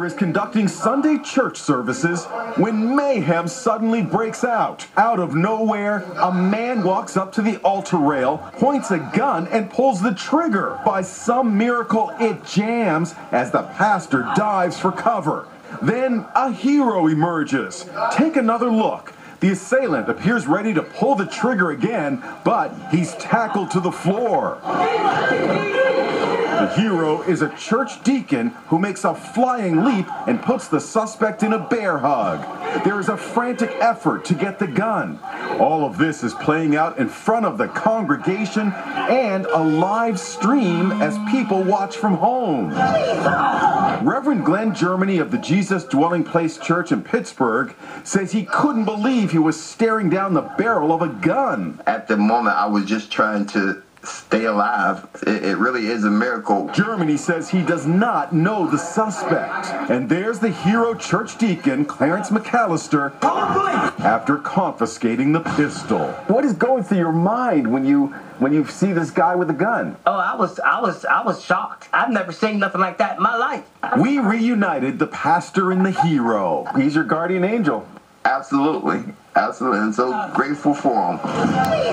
is conducting Sunday church services when mayhem suddenly breaks out. Out of nowhere, a man walks up to the altar rail, points a gun, and pulls the trigger. By some miracle, it jams as the pastor dives for cover. Then a hero emerges. Take another look. The assailant appears ready to pull the trigger again, but he's tackled to the floor. Hero is a church deacon who makes a flying leap and puts the suspect in a bear hug. There is a frantic effort to get the gun. All of this is playing out in front of the congregation and a live stream as people watch from home. Reverend Glenn Germany of the Jesus Dwelling Place Church in Pittsburgh says he couldn't believe he was staring down the barrel of a gun. At the moment, I was just trying to stay alive. It, it, really is a miracle. Germany says he does not know the suspect. And there's the hero church deacon, Clarence McAllister, after confiscating the pistol. What is going through your mind when you when you see this guy with a gun? Oh, I was I was I was shocked. I've never seen nothing like that in my life. We reunited the pastor and the hero. He's your guardian angel. Absolutely. Absolutely. And so grateful for him.